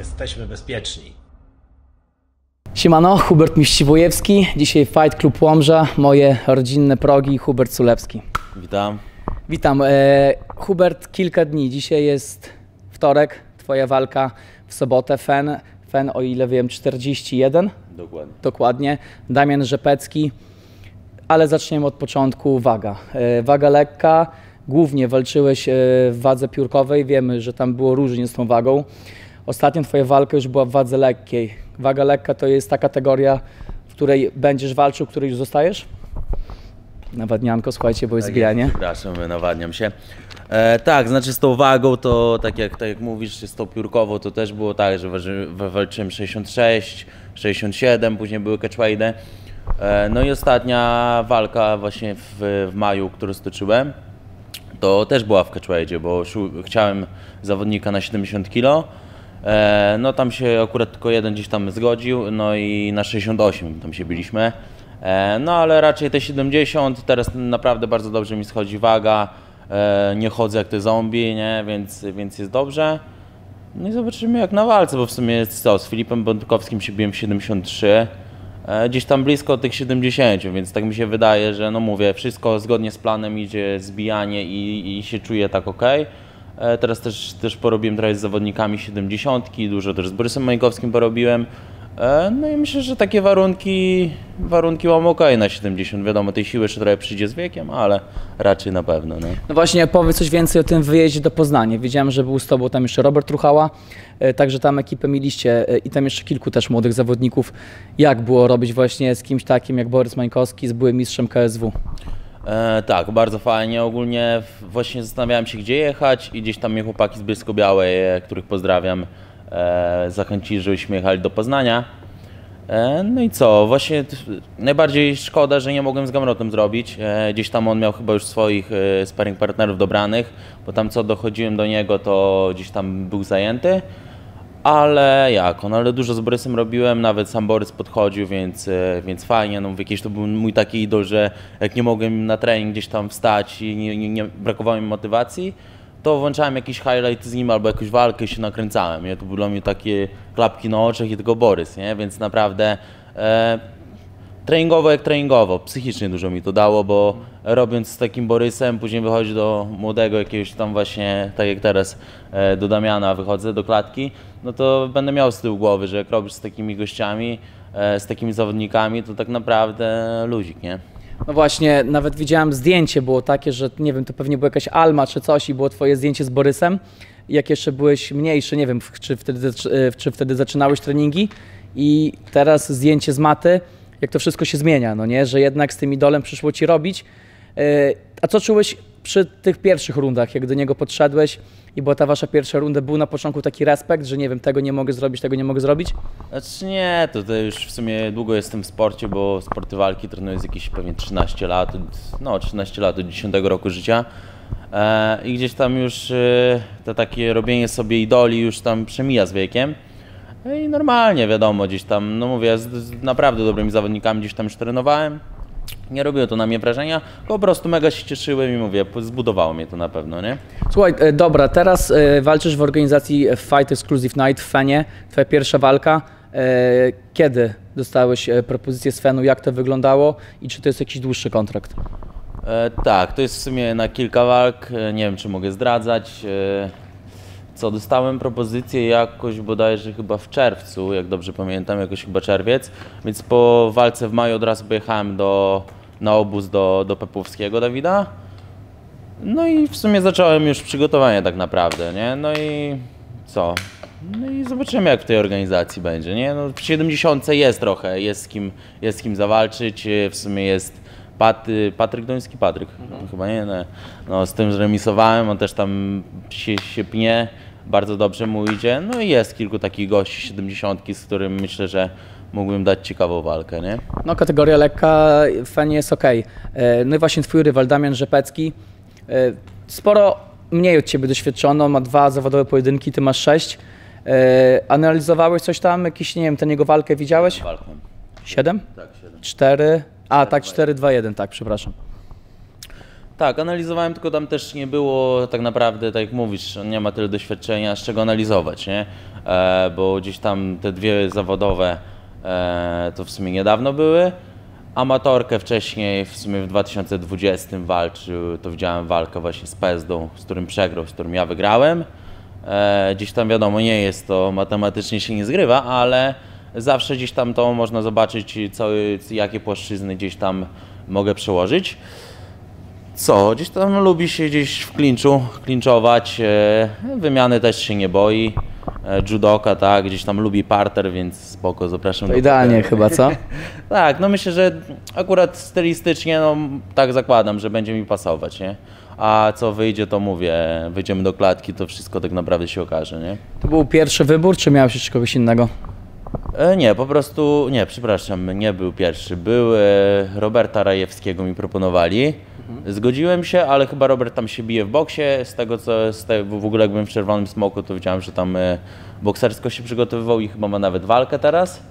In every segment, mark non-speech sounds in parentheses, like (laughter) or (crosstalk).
Jesteśmy bezpieczni. Siemano, Hubert Miściwojewski, dzisiaj Fight Club Łomża, moje rodzinne progi, Hubert Sulewski. Witam. Witam. E, Hubert, kilka dni, dzisiaj jest wtorek, twoja walka w sobotę, FEN, FEN o ile wiem 41 Dokładnie. dokładnie, Damian Rzepecki, ale zaczniemy od początku, waga. E, waga lekka, głównie walczyłeś e, w wadze piórkowej, wiemy, że tam było różnie z tą wagą. Ostatnia twoja walka już była w wadze lekkiej. Waga lekka to jest ta kategoria, w której będziesz walczył, w której już zostajesz? Nawadnianko, słuchajcie, bo jest Tak zbijanie. jest, Przepraszam, nawadniam się. E, tak, znaczy z tą wagą to tak jak, tak jak mówisz, z tą piórkową to też było tak, że waży, walczyłem 66, 67, później były catchweighty. E, no i ostatnia walka właśnie w, w maju, którą stoczyłem, to też była w catchweightie, bo chciałem zawodnika na 70 kg. E, no tam się akurat tylko jeden gdzieś tam zgodził, no i na 68 tam się biliśmy. E, no ale raczej te 70, teraz naprawdę bardzo dobrze mi schodzi waga, e, nie chodzę jak te zombie, nie? Więc, więc jest dobrze. No i zobaczymy jak na walce, bo w sumie co, z Filipem Bątkowskim się biłem 73, e, gdzieś tam blisko tych 70, więc tak mi się wydaje, że no mówię, wszystko zgodnie z planem idzie, zbijanie i, i się czuję tak ok. E, Teraz też, też porobiłem trochę z zawodnikami 70, dużo też z Borysem Majkowskim porobiłem. E, No i myślę, że takie warunki, warunki mam ok na 70. Wiadomo, tej siły jeszcze trochę przyjdzie z wiekiem, ale raczej na pewno. No. No właśnie, powiedz coś więcej o tym wyjeździe do Poznania. Wiedziałem, że był z Tobą tam jeszcze Robert Truchała, e, także tam ekipę mieliście i tam jeszcze kilku też młodych zawodników. Jak było robić właśnie z kimś takim jak Borys Mańkowski, z byłym mistrzem KSW? E, tak, bardzo fajnie. Ogólnie właśnie zastanawiałem się, gdzie jechać i gdzieś tam mnie chłopaki z Bielsko-Białej, e, których pozdrawiam, e, zachęcili, żebyśmy jechali do Poznania. E, no i co, właśnie najbardziej szkoda, że nie mogłem z Gamrotem zrobić. E, gdzieś tam on miał chyba już swoich e, sparring partnerów dobranych, bo tam co dochodziłem do niego, to gdzieś tam był zajęty. Ale jak, no ale dużo z Borysem robiłem, nawet sam Borys podchodził, więc, e, więc fajnie, no jakieś to był mój taki idol, że jak nie mogłem na trening gdzieś tam wstać i nie, nie, nie brakowało mi motywacji, to włączałem jakiś highlight z nim albo jakąś walkę i się nakręcałem, nie? To były dla mnie takie klapki na oczach i tylko Borys, nie? Więc naprawdę e, treningowo jak treningowo, psychicznie dużo mi to dało, bo robiąc z takim Borysem, później wychodzi do młodego jakiegoś tam właśnie, tak jak teraz e, do Damiana wychodzę do klatki, no to będę miał z tyłu głowy, że jak robisz z takimi gościami, e, z takimi zawodnikami, to tak naprawdę luzik, nie? No właśnie, nawet widziałem zdjęcie, było takie, że nie wiem, to pewnie była jakaś Alma czy coś i było twoje zdjęcie z Borysem. Jak jeszcze byłeś mniejszy, nie wiem, czy wtedy, e, czy wtedy zaczynałeś treningi i teraz zdjęcie z maty, jak to wszystko się zmienia, no nie, że jednak z tym idolem przyszło ci robić. E, A co czułeś przy tych pierwszych rundach, jak do niego podszedłeś i była ta wasza pierwsza runda, był na początku taki respekt, że nie wiem, tego nie mogę zrobić, tego nie mogę zrobić? Znaczy nie, to, już w sumie długo jestem w sporcie, bo sporty walki trenuję z jakieś pewnie 13 lat, no 13 lat, od 10 roku życia. E, I gdzieś tam już e, to takie robienie sobie idoli już tam przemija z wiekiem. No I normalnie wiadomo, gdzieś tam, no mówię, z, z naprawdę dobrymi zawodnikami gdzieś tam już trenowałem. Nie robiło to na mnie wrażenia, po prostu mega się cieszyłem i mówię, zbudowało mnie to na pewno, nie? Słuchaj, e, dobra, teraz e, walczysz w organizacji Fight Exclusive Night w Fenie, twoja pierwsza walka. E, Kiedy dostałeś e, propozycję z Fenu, jak to wyglądało i czy to jest jakiś dłuższy kontrakt? E, tak, to jest w sumie na kilka walk. E, nie wiem, czy mogę zdradzać. Co, dostałem propozycję jakoś bodajże chyba w czerwcu, jak dobrze pamiętam, jakoś chyba czerwiec. Więc po walce w maju od razu pojechałem do, na obóz do, do Pepłowskiego Dawida. No i w sumie zacząłem już przygotowanie tak naprawdę, nie? No i co? No i zobaczymy jak w tej organizacji będzie, nie? No w 70 jest trochę, jest z kim, jest z kim zawalczyć, w sumie jest Pat, Patryk Doński, Patryk, chyba nie, no, no z tym zremisowałem, on też tam się, się pnie, bardzo dobrze mu idzie, no i jest kilku takich gości 70, z którym myślę, że mógłbym dać ciekawą walkę, nie? No kategoria lekka w Fenie jest ok. No i właśnie twój rywal Damian Rzepecki, e, sporo mniej od ciebie doświadczono, ma dwa zawodowe pojedynki, ty masz sześć. E, Analizowałeś coś tam, jakiś, nie wiem, tę jego walkę widziałeś? Walką. Siedem? Tak, 7. Cztery? A, tak, cztery, dwa, jeden, tak, przepraszam. Tak, analizowałem, tylko tam też nie było tak naprawdę, tak jak mówisz, nie ma tyle doświadczenia, z czego analizować, nie? e, bo gdzieś tam te dwie zawodowe e, to w sumie niedawno były. Amatorkę wcześniej, w sumie w 2020 walczył, to widziałem walkę właśnie z Pezdą, z którym przegrał, z którym ja wygrałem. E, gdzieś tam wiadomo, nie jest to, matematycznie się nie zgrywa, ale zawsze gdzieś tam to można zobaczyć, cały, jakie płaszczyzny gdzieś tam mogę przełożyć. Co, gdzieś tam lubi się gdzieś w klinczu, klinczować, e, wymiany też się nie boi. E, judoka, tak, gdzieś tam lubi parter, więc spoko, zapraszam. To do- idealnie chyba, co? (laughs) tak, no myślę, że akurat stylistycznie, no tak zakładam, że będzie mi pasować, nie? A co wyjdzie, to mówię, wyjdziemy do klatki, to wszystko tak naprawdę się okaże, nie? To był pierwszy wybór, czy miałeś jeszcze kogoś innego? E, nie, po prostu, nie, przepraszam, nie był pierwszy. Był, e, Roberta Rajewskiego mi proponowali. Zgodziłem się, ale chyba Robert tam się bije w boksie. Z tego co, z tego, w ogóle jak byłem w Czerwonym Smoku, to widziałem, że tam e, boksersko się przygotowywał i chyba ma nawet walkę teraz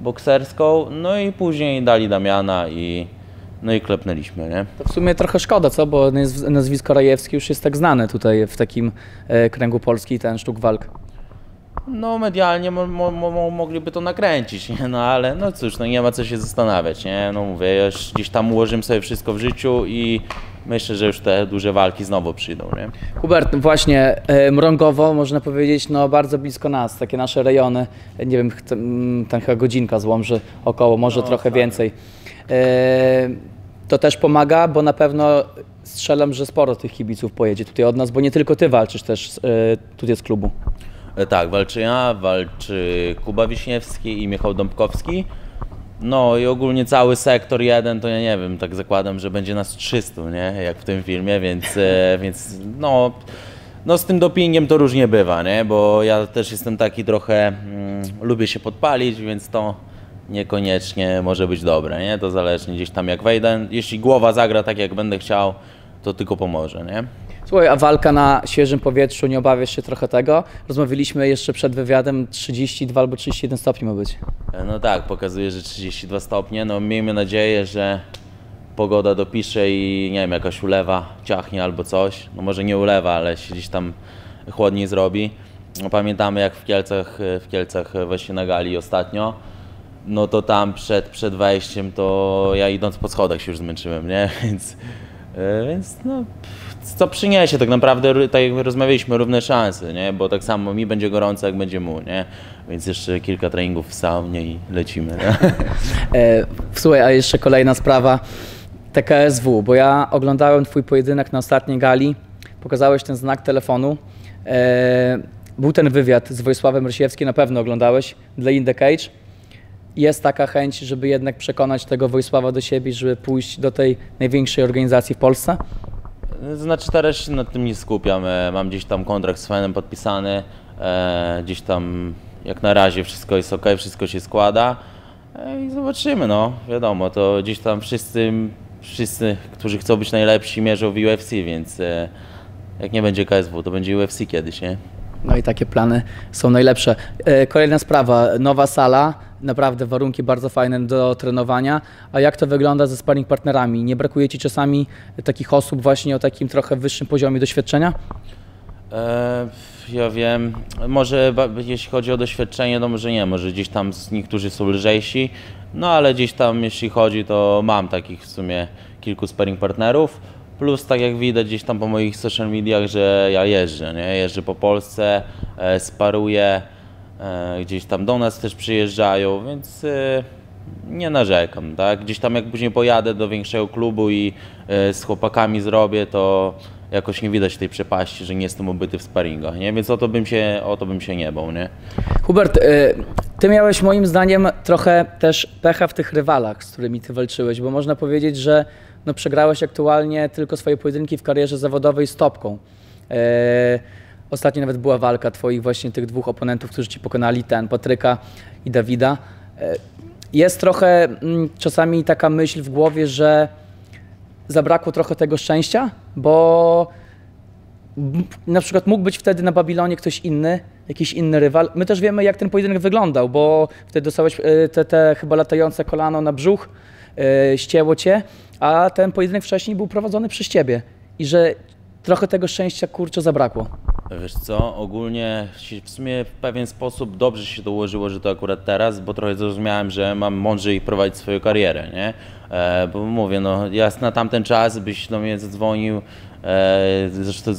bokserską. No i później dali Damiana i, no i klepnęliśmy, nie? To w sumie trochę szkoda, co? Bo naz- nazwisko Rajewski już jest tak znane tutaj w takim kręgu Polski, ten sztuk walk. No medialnie mo, mo, mo, mogliby to nakręcić, nie? no ale no cóż, no nie ma co się zastanawiać, nie? No mówię, już gdzieś tam ułożymy sobie wszystko w życiu i myślę, że już te duże walki znowu przyjdą, nie? Hubert, właśnie e, Mrągowo, można powiedzieć, no bardzo blisko nas, takie nasze rejony, nie wiem, mm, tam chyba godzinka z Łomży około, może No, trochę tak. więcej. E, to też pomaga, bo na pewno strzelam, że sporo tych kibiców pojedzie tutaj od nas, bo nie tylko ty walczysz też e, tutaj z klubu. E, Tak, walczy ja, walczy Kuba Wiśniewski i Michał Dąbkowski. No i ogólnie cały sektor jeden, to ja nie wiem, tak zakładam, że będzie nas 300, nie? Jak w tym filmie, więc, e, (laughs) więc no, no z tym dopingiem to różnie bywa, nie? Bo ja też jestem taki trochę, mm, lubię się podpalić, więc to niekoniecznie może być dobre, nie? To zależnie gdzieś tam jak wejdę. Jeśli głowa zagra tak jak będę chciał, to tylko pomoże, nie? Słuchaj, a walka na świeżym powietrzu, nie obawiasz się trochę tego? Rozmawialiśmy jeszcze przed wywiadem, 32 albo 31 stopni ma być. No tak, pokazuje, że 32 stopnie. No miejmy nadzieję, że pogoda dopisze i nie wiem, jakaś ulewa, ciachnie albo coś. No może nie ulewa, ale się gdzieś tam chłodniej zrobi. No pamiętamy jak w Kielcach, w Kielcach właśnie na gali ostatnio. No to tam przed, przed wejściem to ja idąc po schodach się już zmęczyłem, nie? (laughs) Więc, e, więc no, co przyniesie tak naprawdę, tak jak rozmawialiśmy, równe szanse, nie? Bo tak samo mi będzie gorąco, jak będzie mu, nie? Więc jeszcze kilka treningów w saunie i lecimy? (laughs) E, słuchaj, a jeszcze kolejna sprawa. TKSW, bo ja oglądałem twój pojedynek na ostatniej gali, pokazałeś ten znak telefonu. E, był ten wywiad z Wojsławem Rysiewskim, na pewno oglądałeś, dla In The Cage. Jest taka chęć, żeby jednak przekonać tego Wojsława do siebie, żeby pójść do tej największej organizacji w Polsce? Znaczy teraz się nad tym nie skupiam. E, Mam gdzieś tam kontrakt z fanem podpisany. E, gdzieś tam jak na razie wszystko jest ok, wszystko się składa. E, I zobaczymy, no. Wiadomo, to gdzieś tam wszyscy, wszyscy, którzy chcą być najlepsi, mierzą w UFC, więc jak nie będzie KSW, to będzie UFC kiedyś, nie? No i takie plany są najlepsze. Kolejna sprawa, nowa sala, naprawdę warunki bardzo fajne do trenowania. A jak to wygląda ze sparring partnerami? Nie brakuje Ci czasami takich osób właśnie o takim trochę wyższym poziomie doświadczenia? E, ja wiem, może jeśli chodzi o doświadczenie, to może nie, może gdzieś tam niektórzy są lżejsi, no ale gdzieś tam jeśli chodzi, to mam takich w sumie kilku sparring partnerów. Plus tak jak widać gdzieś tam po moich social mediach, że ja jeżdżę, nie? Jeżdżę po Polsce, e, sparuję, gdzieś tam do nas też przyjeżdżają, więc e, nie narzekam, tak? Gdzieś tam jak później pojadę do większego klubu i e, z chłopakami zrobię, to jakoś nie widać tej przepaści, że nie jestem obyty w sparingach, nie? Więc o to bym się, o to bym się nie bał, nie? Hubert, e, Ty miałeś moim zdaniem trochę też pecha w tych rywalach, z którymi Ty walczyłeś, bo można powiedzieć, że no, przegrałeś aktualnie tylko swoje pojedynki w karierze zawodowej z topką. Ostatnio nawet była walka Twoich właśnie tych dwóch oponentów, którzy Ci pokonali, ten Patryka i Dawida. E, Jest trochę mm, czasami taka myśl w głowie, że zabrakło trochę tego szczęścia, bo na przykład mógł być wtedy na Babilonie ktoś inny, jakiś inny rywal. My też wiemy, jak ten pojedynek wyglądał, bo wtedy dostałeś e, te, te chyba latające kolano na brzuch, e, ścięło cię, a ten pojedynek wcześniej był prowadzony przez ciebie i że trochę tego szczęścia kurczę zabrakło. Wiesz co, ogólnie w sumie w pewien sposób dobrze się dołożyło, że to akurat teraz, bo trochę zrozumiałem, że mam mądrzej prowadzić swoją karierę, nie? E, bo mówię, no ja na tamten czas byś do mnie zadzwonił, e, zresztą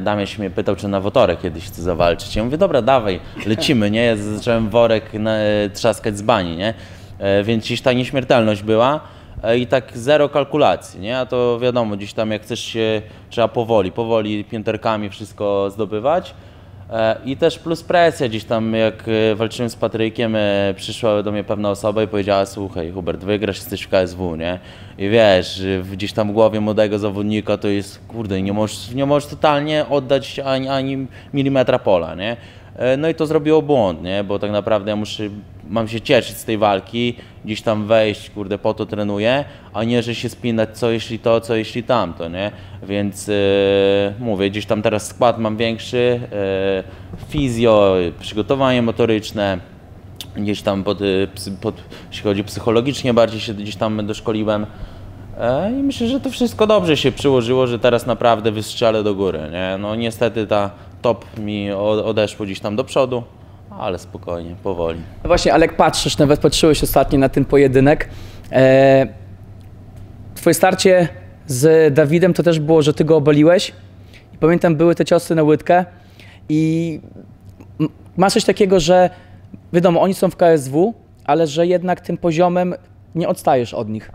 Damian się mnie pytał, czy na wotorek kiedyś chcę zawalczyć. Ja mówię, dobra, dawaj, lecimy, nie? Ja zacząłem worek na, trzaskać z bani, nie? E, więc gdzieś ta nieśmiertelność była. E, i tak zero kalkulacji, nie? A to wiadomo, gdzieś tam jak chcesz się, trzeba powoli, powoli pięterkami wszystko zdobywać. E, I też plus presja gdzieś tam, jak e, walczyłem z Patrykiem, przyszła do mnie pewna osoba i powiedziała, słuchaj Hubert, wygrasz, jesteś w KSW, nie? I wiesz, gdzieś tam w głowie młodego zawodnika to jest, kurde, nie możesz, nie możesz totalnie oddać ani, ani milimetra pola, nie? No i to zrobiło błąd, nie? Bo tak naprawdę ja muszę, mam się cieszyć z tej walki, gdzieś tam wejść, kurde, po to trenuję, a nie, że się spinać co jeśli to, co jeśli tamto, nie? Więc e, mówię, gdzieś tam teraz skład mam większy, e, fizjo, przygotowanie motoryczne, gdzieś tam pod, psy- pod, jeśli chodzi psychologicznie, bardziej się gdzieś tam doszkoliłem. E, I myślę, że to wszystko dobrze się przyłożyło, że teraz naprawdę wystrzelę do góry. Nie? No niestety ta top mi odeszło gdzieś tam do przodu, ale spokojnie, powoli. No właśnie, ale jak patrzysz, nawet patrzyłeś ostatnio na ten pojedynek, e, twoje starcie z Dawidem to też było, że ty go obaliłeś i pamiętam, były te ciosy na łydkę i masz coś takiego, że wiadomo, oni są w KSW, ale że jednak tym poziomem nie odstajesz od nich.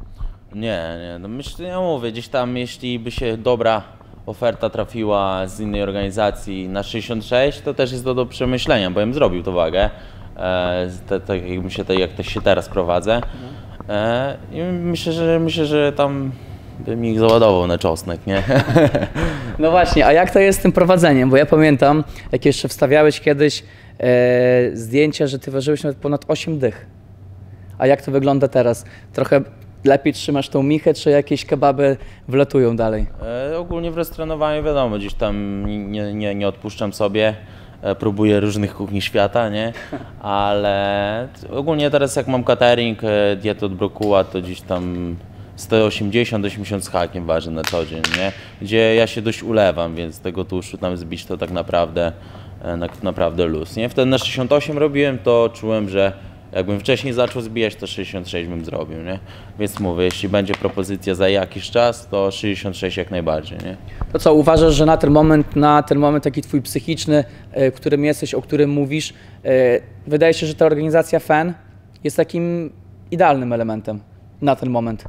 Nie, nie, no myślę, ja mówię, gdzieś tam jeśli by się dobra oferta trafiła z innej organizacji na 66, to też jest to do przemyślenia, bo bym zrobił tą wagę, e, tak jak, się, te- jak to się teraz prowadzę. E, I myślę, że myślę, że tam bym ich załadował na czosnek, nie? (laughs) No właśnie, a jak to jest z tym prowadzeniem? Bo ja pamiętam, jak jeszcze wstawiałeś kiedyś e, zdjęcia, że ty ważyłeś nawet ponad 8 dych. A jak to wygląda teraz? Trochę lepiej trzymasz tą michę, czy jakieś kebaby wlatują dalej? E, ogólnie w roztrenowaniu wiadomo, gdzieś tam nie, nie, nie odpuszczam sobie, e, próbuję różnych kuchni świata, nie? Ale ogólnie teraz jak mam catering, e, dietę od brokuła, to gdzieś tam 180-80 z hakiem waży na co dzień, nie? Gdzie ja się dość ulewam, więc tego tłuszczu tam zbić to tak naprawdę, na, naprawdę luz, nie? Wtedy na 68 robiłem, to czułem, że jakbym wcześniej zaczął zbijać, to 66 bym zrobił, nie? Więc mówię, jeśli będzie propozycja za jakiś czas, to 66 jak najbardziej, nie? To co, uważasz, że na ten moment, na ten moment taki twój psychiczny, e, którym jesteś, o którym mówisz, e, wydaje się, że ta organizacja FAN jest takim idealnym elementem na ten moment.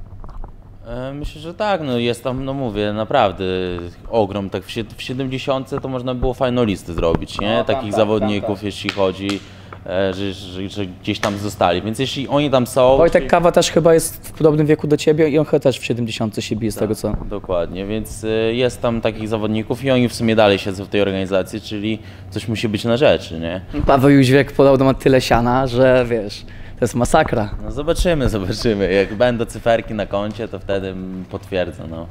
E, Myślę, że tak, no jest tam, no mówię, naprawdę ogrom, tak w, sie- w 70 to można było fajną listę zrobić, nie? No, tam, Takich tak, zawodników, tam, jeśli chodzi, że, że, że gdzieś tam zostali, więc jeśli oni tam są... Wojtek czyli- Kawa też chyba jest w podobnym wieku do ciebie i on chyba też w 70 się bije z tego co... Dokładnie, więc y, jest tam takich zawodników i oni w sumie dalej siedzą w tej organizacji, czyli coś musi być na rzeczy, nie? Paweł Jóźwiak podobno ma tyle siana, że wiesz, to jest masakra. No zobaczymy, (laughs) zobaczymy. Jak będą cyferki na koncie, to wtedy potwierdzę, no.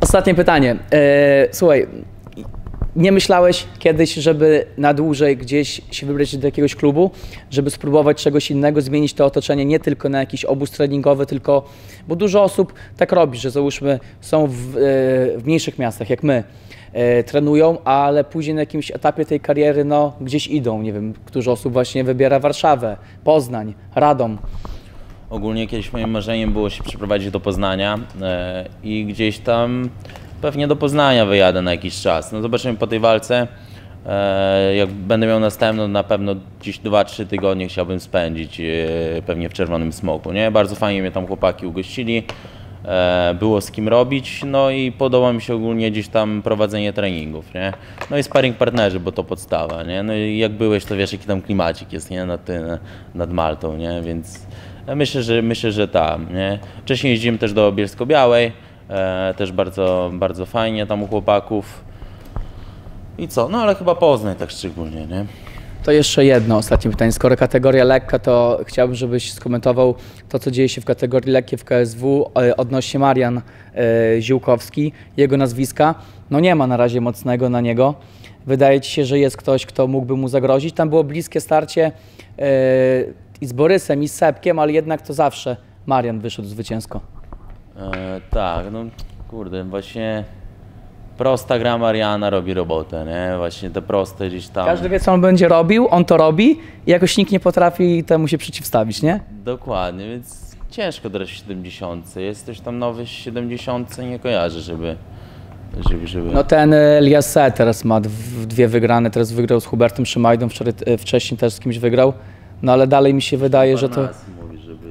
Ostatnie pytanie. E, słuchaj, nie myślałeś kiedyś, żeby na dłużej gdzieś się wybrać do jakiegoś klubu, żeby spróbować czegoś innego, zmienić to otoczenie nie tylko na jakiś obóz treningowy, tylko, bo dużo osób tak robi, że załóżmy są w, e, w mniejszych miastach, jak my, e, trenują, ale później na jakimś etapie tej kariery, no, gdzieś idą, nie wiem, którzy osób właśnie wybiera Warszawę, Poznań, Radom. Ogólnie kiedyś moim marzeniem było się przeprowadzić do Poznania e, i gdzieś tam pewnie do Poznania wyjadę na jakiś czas. No zobaczymy po tej walce. E, jak będę miał następną, na pewno gdzieś 2-3 tygodnie chciałbym spędzić e, pewnie w Czerwonym Smoku. Nie? Bardzo fajnie mnie tam chłopaki ugościli. E, było z kim robić, no i podoba mi się ogólnie gdzieś tam prowadzenie treningów, nie? No i sparring partnerzy, bo to podstawa, nie? No i jak byłeś, to wiesz, jaki tam klimacik jest, nie? Nad, nad Maltą, nie? Więc myślę, że myślę, że tam, nie? Wcześniej jeździłem też do Bielsko-Białej, też bardzo, bardzo fajnie tam u chłopaków. I co? No ale chyba Poznań tak szczególnie, nie? To jeszcze jedno ostatnie pytanie. Skoro kategoria lekka, to chciałbym, żebyś skomentował to, co dzieje się w kategorii lekkiej w KSW e, odnośnie Marian e, Ziółkowski, jego nazwiska. No nie ma na razie mocnego na niego. Wydaje ci się, że jest ktoś, kto mógłby mu zagrozić. Tam było bliskie starcie e, i z Borysem, i z Sepkiem, ale jednak to zawsze Marian wyszedł zwycięsko. E, tak, no kurde, właśnie prosta gra Mariana robi robotę, nie? Właśnie te proste gdzieś tam. Każdy wie, co on będzie robił, on to robi i jakoś nikt nie potrafi temu się przeciwstawić, nie? Dokładnie, więc ciężko w 70. Jesteś tam nowy w 70, nie kojarzę, żeby. żeby, żeby... No ten e, Elias teraz ma dw- dwie wygrane, teraz wygrał z Hubertem Szymajdą, wczoraj, e, wcześniej też z kimś wygrał. No ale dalej mi się wydaje, że to...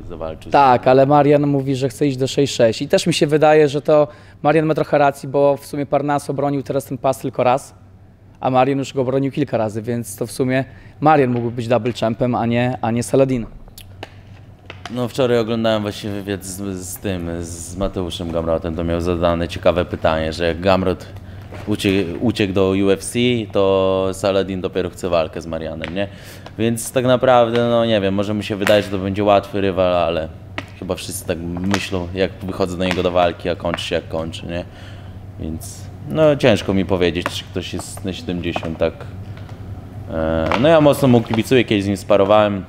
Zawalczyć. Tak, ale Marian mówi, że chce iść do 6-6 i też mi się wydaje, że to Marian ma trochę racji, bo w sumie Parnas obronił teraz ten pas tylko raz, a Marian już go obronił kilka razy, więc to w sumie Marian mógłby być double champem, a nie, a nie Saladino. No wczoraj oglądałem właśnie wywiad z, z tym, z Mateuszem Gamrotem, to miał zadane ciekawe pytanie, że jak Gamrot uciekł, uciekł do UFC, to Saladin dopiero chce walkę z Marianem, nie? Więc tak naprawdę, no nie wiem, może mu się wydaje, że to będzie łatwy rywal, ale chyba wszyscy tak myślą, jak wychodzę do niego do walki, a kończy się jak kończy, nie? Więc no ciężko mi powiedzieć, czy ktoś jest na 70 tak... E, no ja mocno mu kibicuję, kiedyś z nim sparowałem,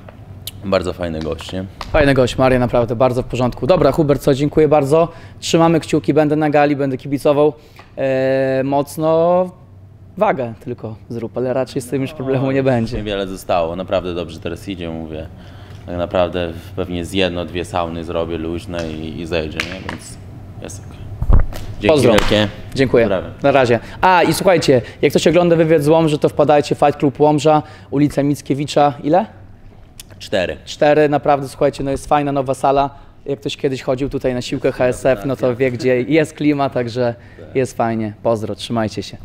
bardzo fajny gość, nie? Fajny gość, Marian naprawdę bardzo w porządku. Dobra, Hubert, co, dziękuję bardzo. Trzymamy kciuki, będę na gali, będę kibicował. E, mocno wagę tylko zrób, ale raczej z tym już problemu nie będzie. Niewiele zostało, naprawdę dobrze teraz idzie, mówię. Tak naprawdę pewnie z jedno, dwie sauny zrobię luźne i, i zejdzie, nie? Więc jest ok. Dzięki Pozdro. wielkie. Dziękuję. Pozdrawiam. Na razie. A i słuchajcie, jak ktoś ogląda wywiad z Łomży, to wpadajcie Fight Club Łomża, ulica Mickiewicza. Ile? Cztery. Cztery, naprawdę, słuchajcie, no jest fajna nowa sala. Jak ktoś kiedyś chodził tutaj na siłkę HSF, no to wie, gdzie jest klima, także jest fajnie. Pozdro, trzymajcie się.